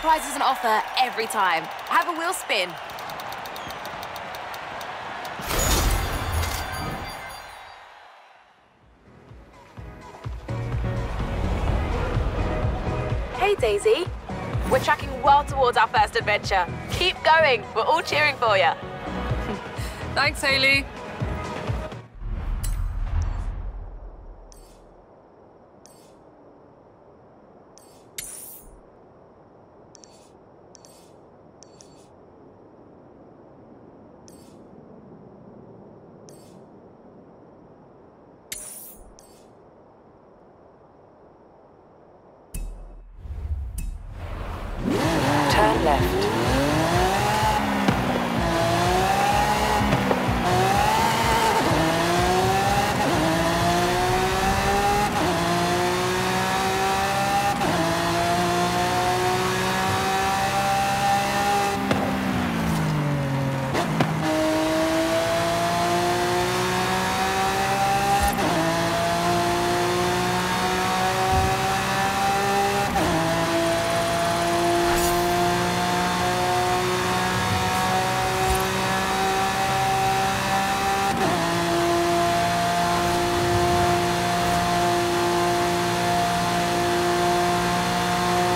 Prizes on offer every time. Have a wheel spin. Hey, Daisy. We're tracking well towards our first adventure. Keep going. We're all cheering for you. Thanks, Haley. Turn left.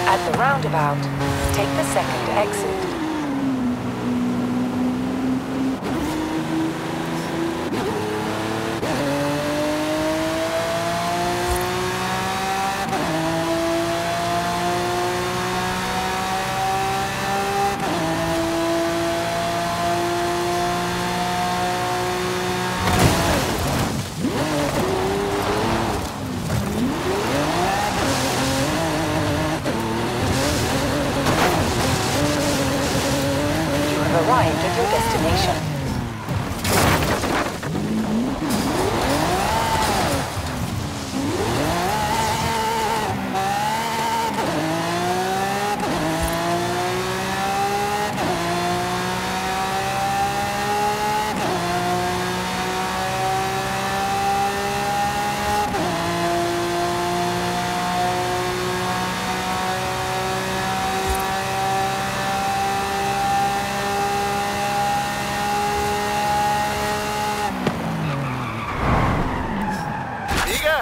At the roundabout, take the second exit. You have arrived at your destination. Diga,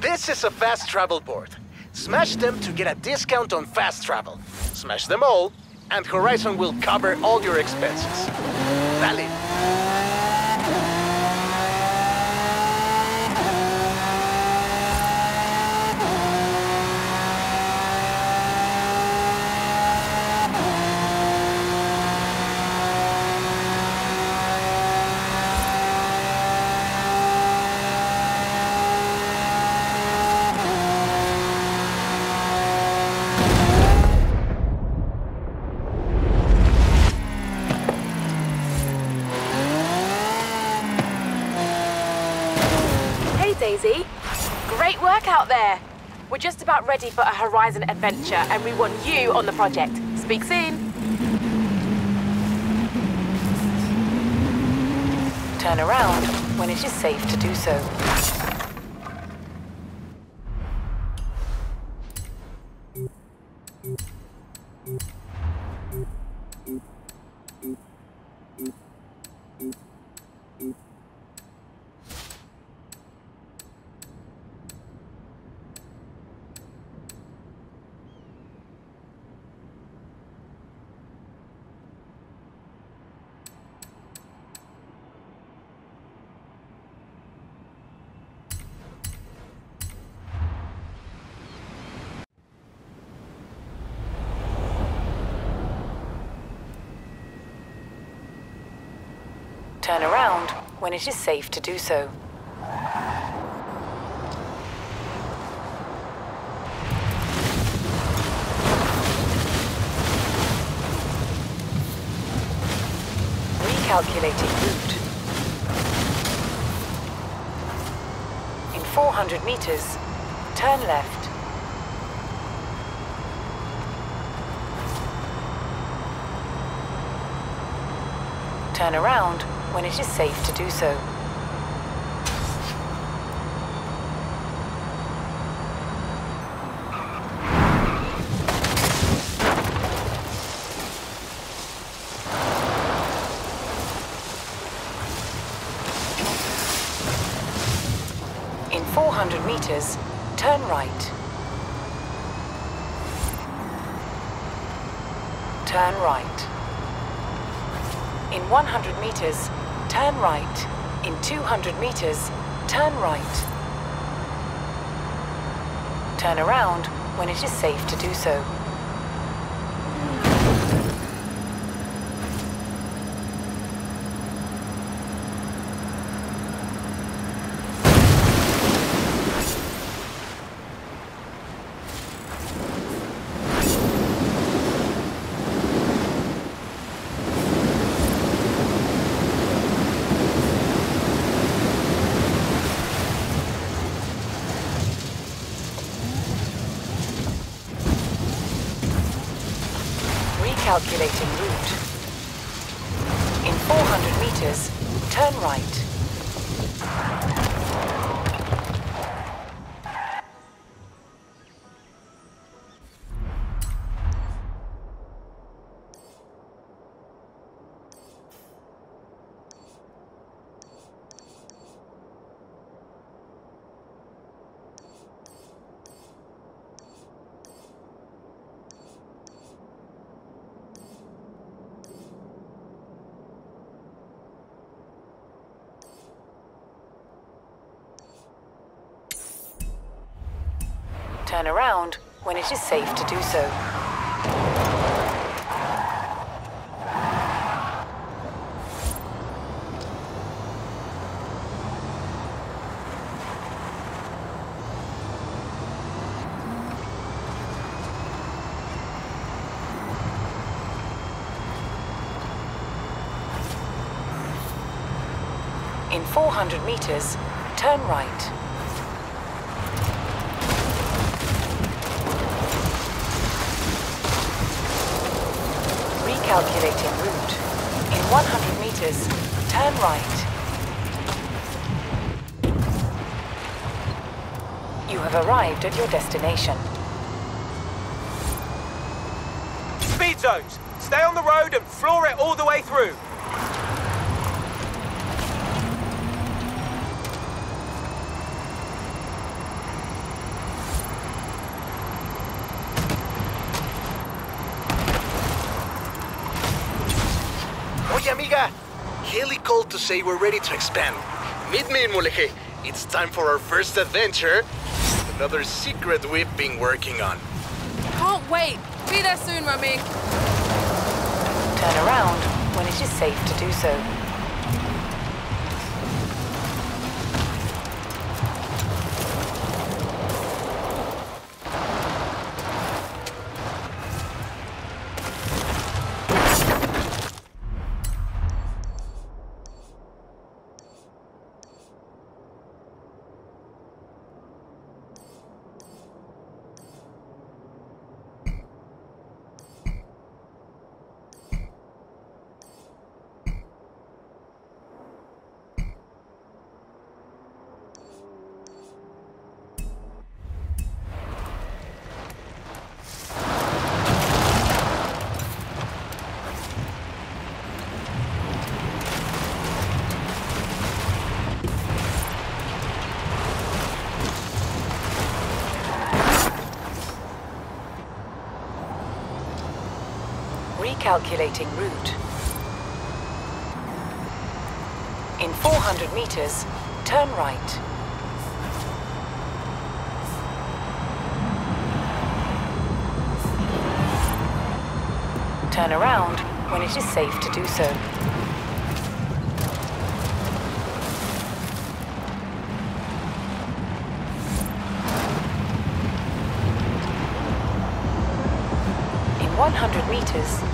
this is a fast travel board. Smash them to get a discount on fast travel. Smash them all, and Horizon will cover all your expenses. Valid. We're just about ready for a Horizon adventure, and we want you on the project. Speak soon. Turn around when it is safe to do so. Turn around when it is safe to do so. Recalculating route. In 400 meters, turn left. Turn around when it is safe to do so. In 400 meters, turn right. Turn right. In 100 meters, turn right. In 200 meters, turn right. Turn around when it is safe to do so. Recalculating Turn around when it is safe to do so. In 400 meters, turn right. Recalculating route. In 100 meters, turn right. You have arrived at your destination. Speed zones. Stay on the road and floor it all the way through. Oye, amiga. Haley called to say we're ready to expand. Meet me in Mulegé. It's time for our first adventure. Another secret we've been working on. Can't wait. Be there soon, Remy. Turn around when it is safe to do so. Calculating route. In 400 meters, turn right. Turn around when it is safe to do so. In 100 meters,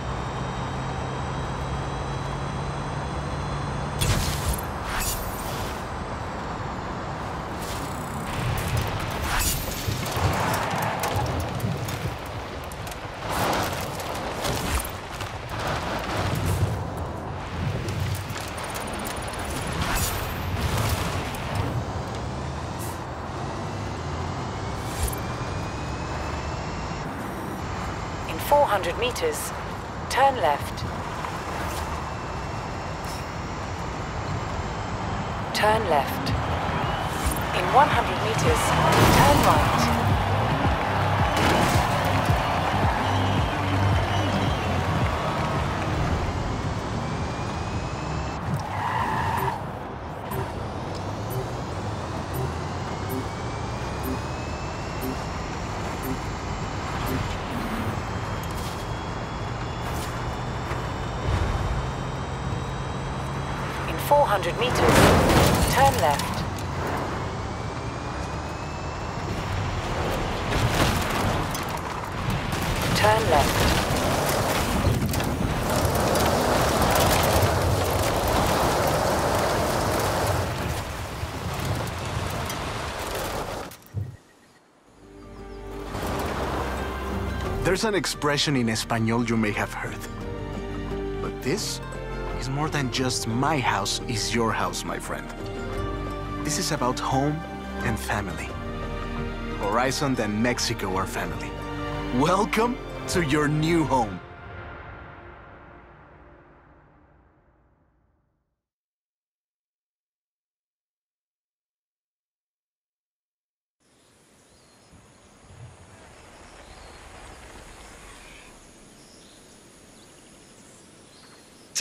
In 400 meters, turn left. Turn left. In 100 meters, turn right. There's an expression in Espanol you may have heard. But this is more than just my house is your house, my friend. This is about home and family. Horizon and Mexico are family. Welcome to your new home.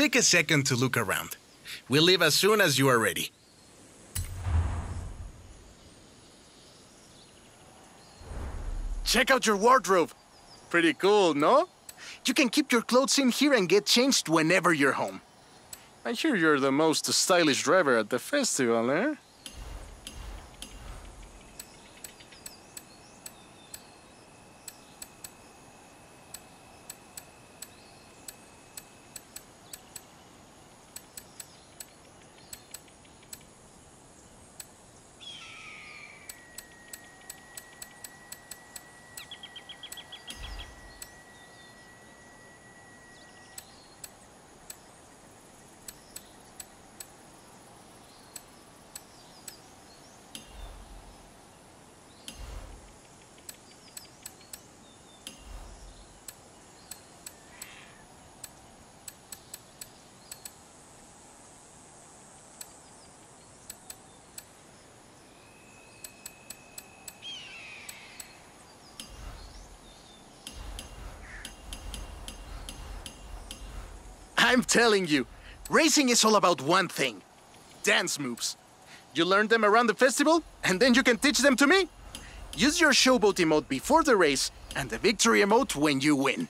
Take a second to look around. We'll leave as soon as you are ready. Check out your wardrobe. Pretty cool, no? You can keep your clothes in here and get changed whenever you're home. I hear you're the most stylish driver at the festival, eh? I'm telling you, racing is all about one thing dance moves. You learn them around the festival, and then you can teach them to me. Use your showboat emote before the race, and the victory emote when you win.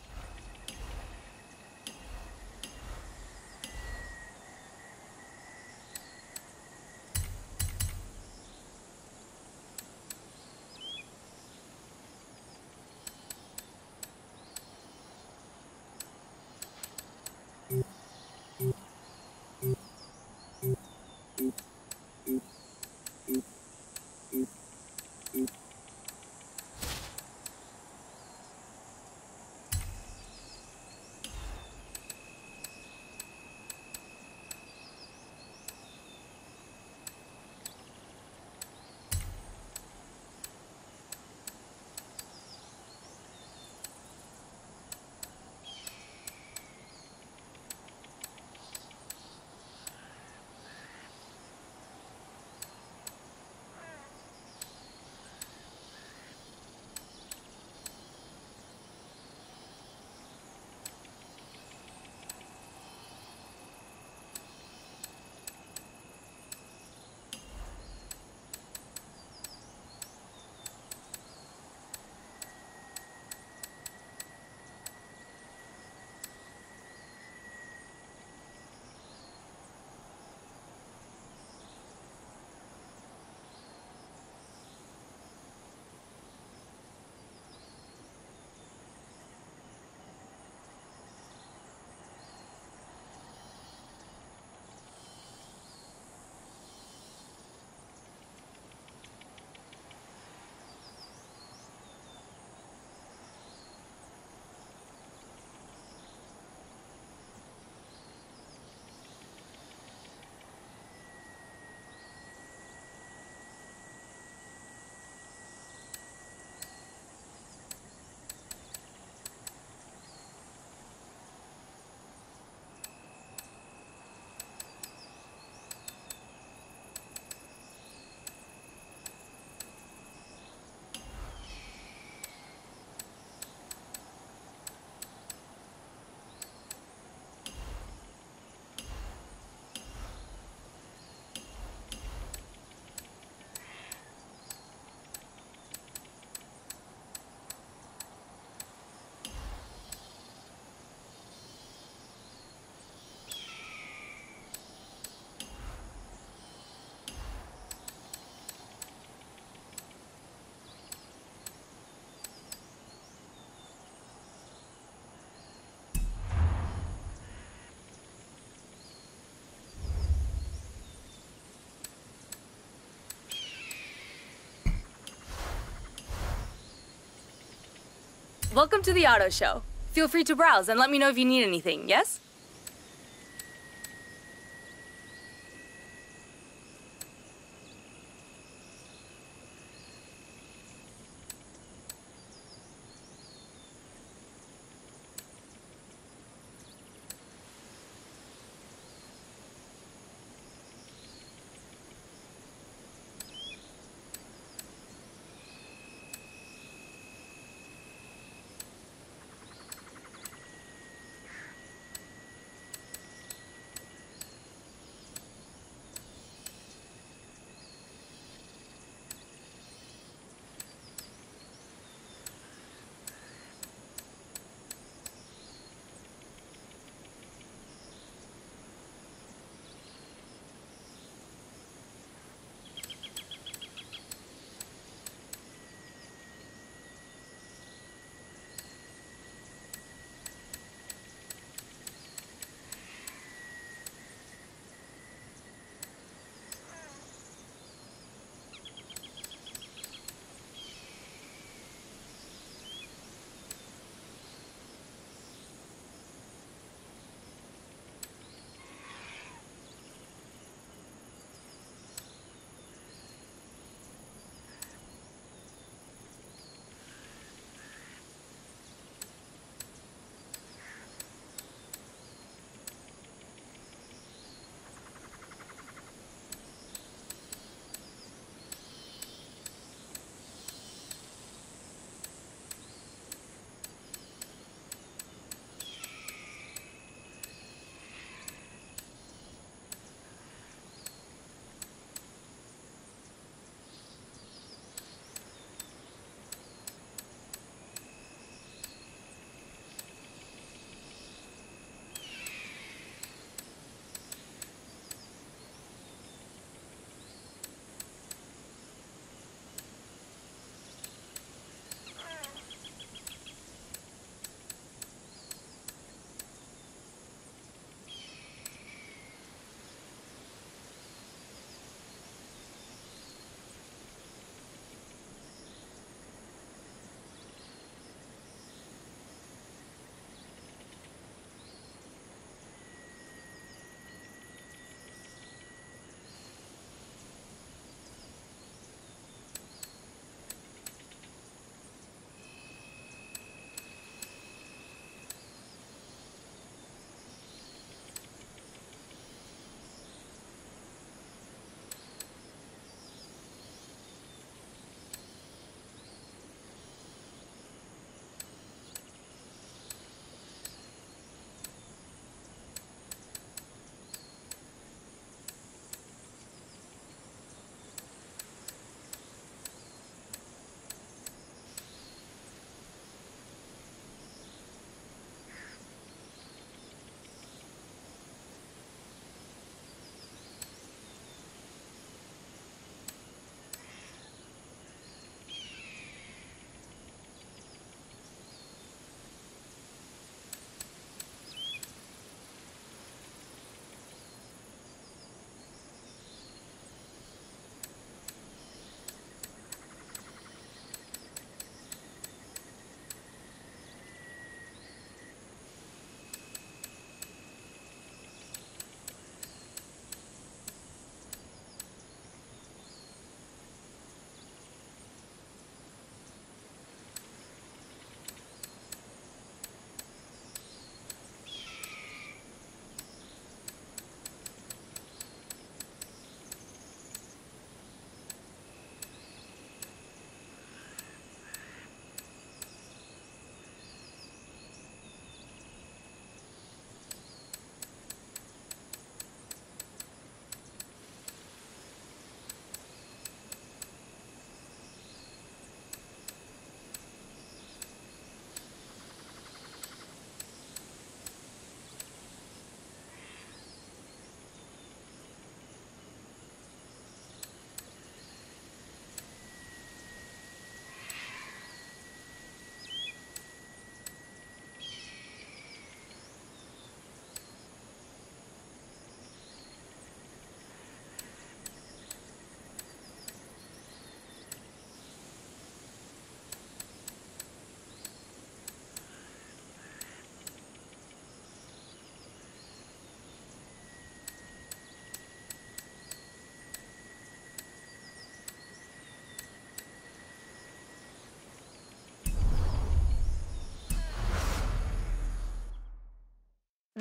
Welcome to the auto show. Feel free to browse and let me know if you need anything, yes?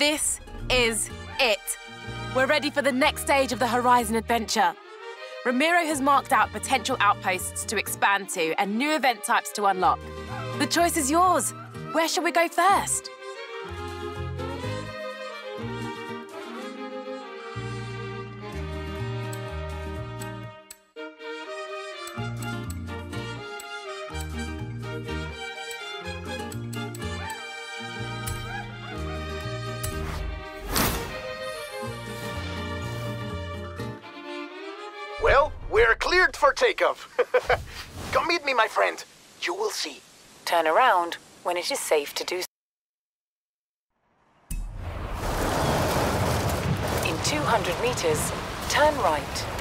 This is it. We're ready for the next stage of the Horizon adventure. Ramiro has marked out potential outposts to expand to and new event types to unlock. The choice is yours. Where shall we go first? Takeoff. Come meet me, my friend. You will see. Turn around when it is safe to do so. In 200 meters, turn right.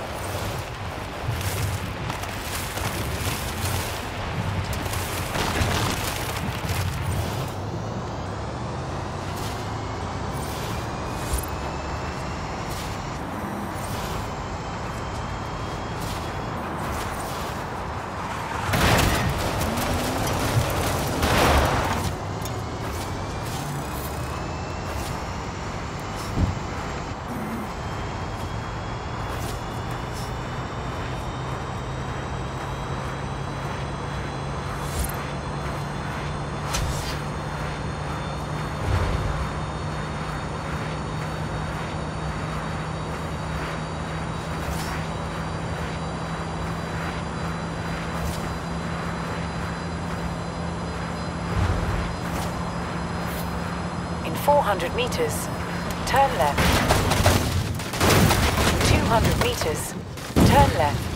400 meters, turn left. 200 meters, turn left.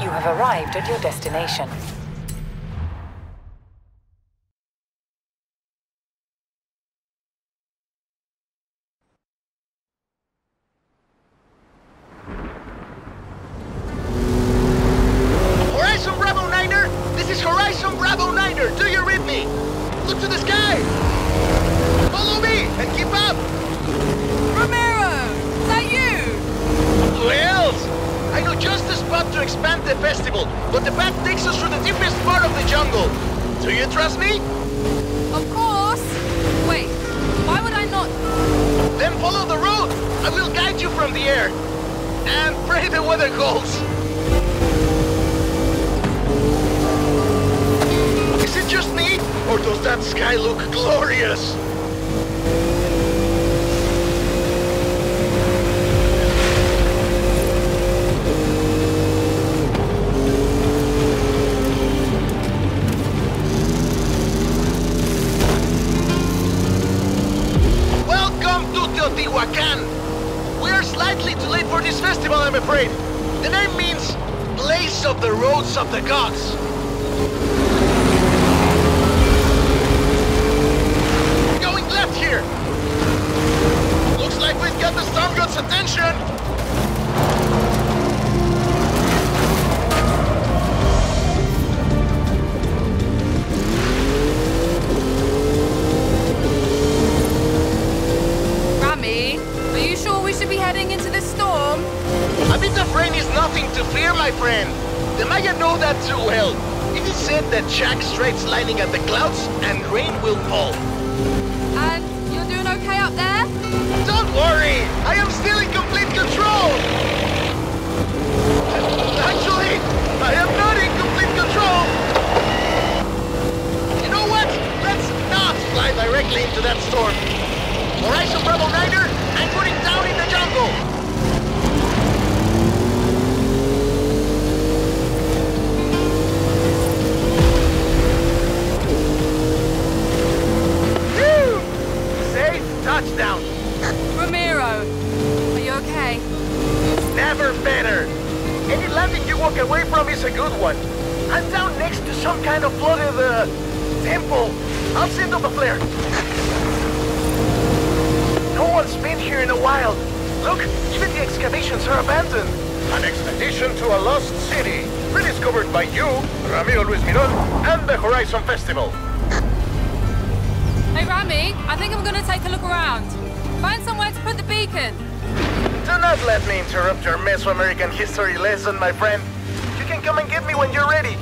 You your destination. Teotihuacan! We are slightly too late for this festival, I'm afraid. The name means Place of the Roads of the Gods. Going left here. Looks like we've got the Storm God's attention. nothing to fear, my friend. The Maya know that too well. It is said that Chaac strikes lightning at the clouds and rain will fall. And you're doing okay up there? Don't worry! I am still in complete control! Actually, I am not in complete control! You know what? Let's not fly directly into that storm. Horizon Bravo Rider, I'm putting down in the jungle! Touchdown. Ramiro, are you okay? Never better. Any landing you walk away from is a good one. I'm down next to some kind of flooded, uh, temple. I'll send up a flare. No one's been here in a while. Look, even the excavations are abandoned. An expedition to a lost city, rediscovered by you, Ramiro Luis Miron, and the Horizon Festival. Hey, Rami, I think I'm gonna take a look around. Find somewhere to put the beacon. Do not let me interrupt your Mesoamerican history lesson, my friend. You can come and get me when you're ready.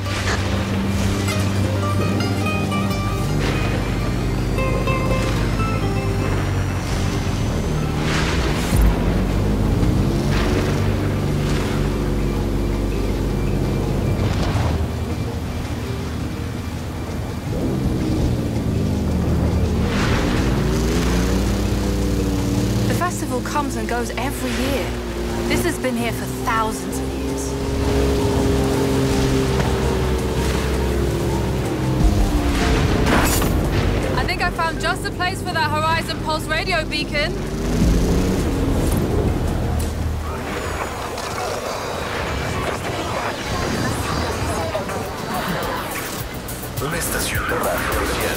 Goes every year. This has been here for thousands of years. I think I found just the place for that Horizon Pulse radio beacon. Una estación de radio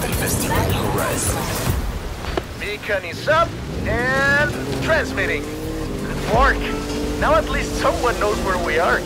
del Festival Horizon. Beacon is up and transmitting. Good work. Now at least someone knows where we are.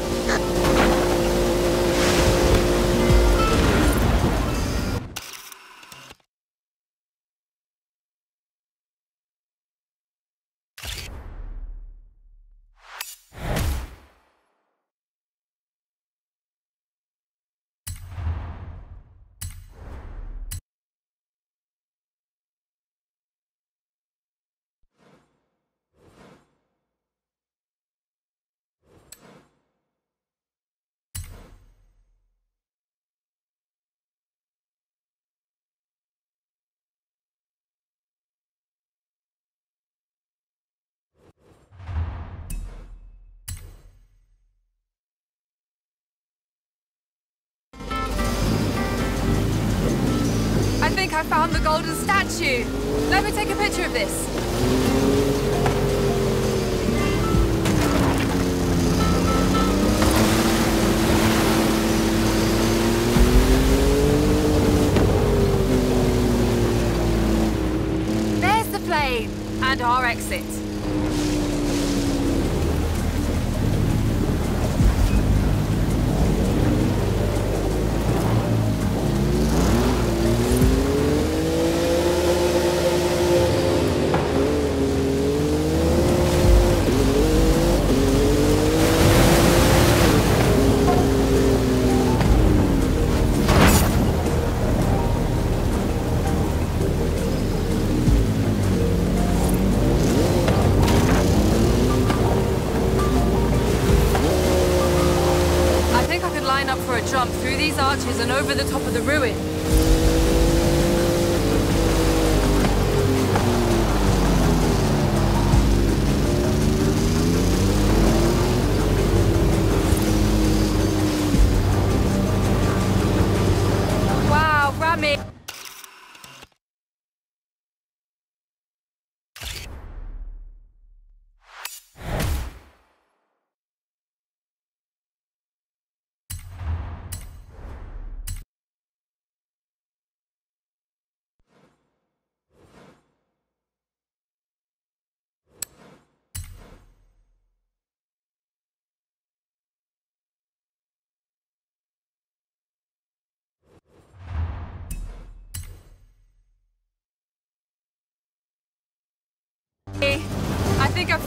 I found the golden statue. Let me take a picture of this. There's the plane and our exit. And over the top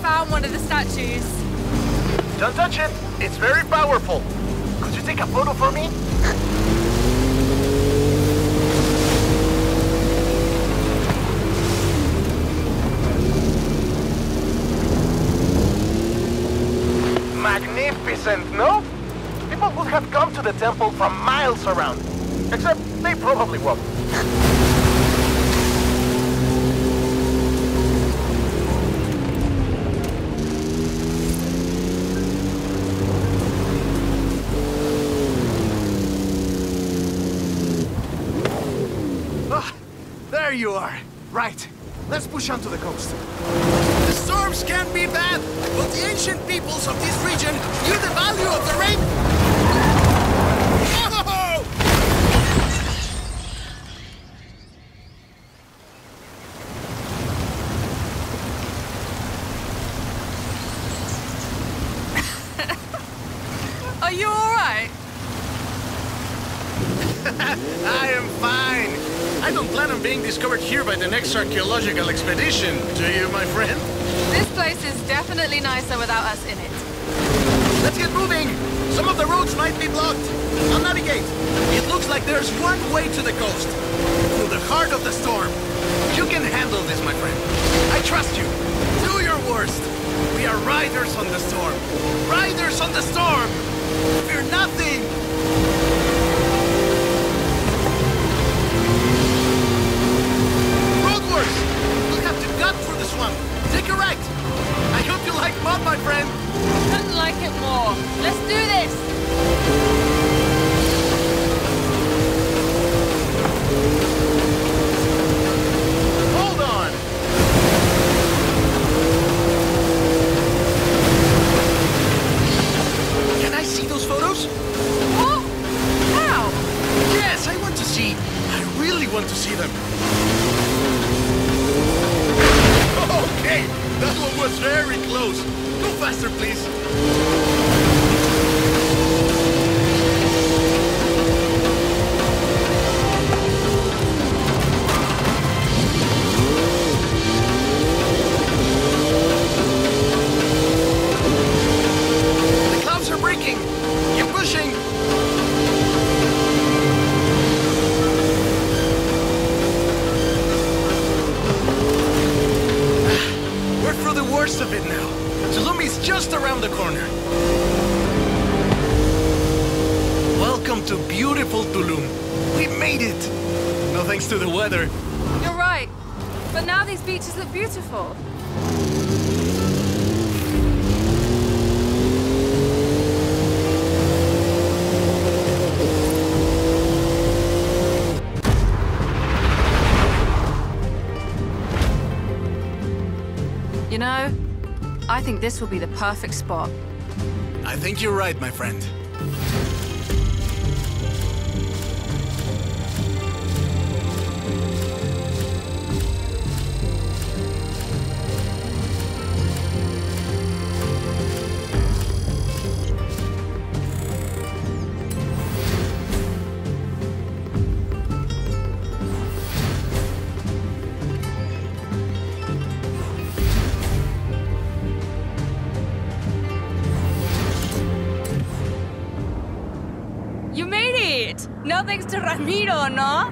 found one of the statues. Don't touch it. It's very powerful. Could you take a photo for me? Magnificent, no? People would have come to the temple from miles around. Except they probably won't. You are. Right. Let's push on to the coast. The storms can be bad, but the ancient peoples of this region knew the value of the rain. Oh! Are you alright? I am fine. I don't plan on being discovered here by the next archaeological expedition. Do you, my friend? This place is definitely nicer without us in it. Let's get moving. Some of the roads might be blocked. I'll navigate. It looks like there's one way to the coast. Through the heart of the storm. You can handle this, my friend. I trust you. Do your worst. We are riders on the storm. Riders on the storm. Fear nothing. Gut through the swamp. Take a right. I hope you like mud, my friend. Couldn't like it more. Let's do this! Hold on! Can I That one was very close. Go faster, please. Weather. You're right. But now these beaches look beautiful. You know, I think this will be the perfect spot. I think you're right, my friend. No thanks to Ramiro, no?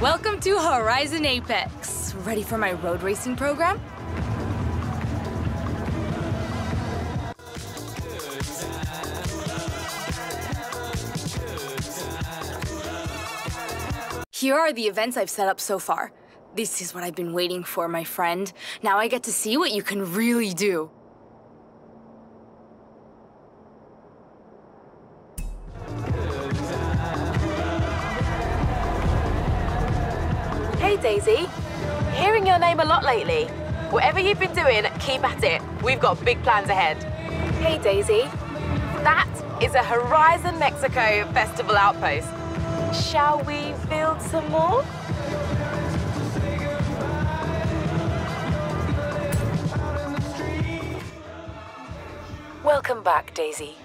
Welcome to Horizon Apex. Ready for my road racing program? Here are the events I've set up so far. This is what I've been waiting for, my friend. Now I get to see what you can really do. Hey, Daisy. Hearing your name a lot lately. Whatever you've been doing, keep at it. We've got big plans ahead. Hey, Daisy. That is a Horizon Mexico Festival outpost. Shall we build some more? Welcome back, Daisy.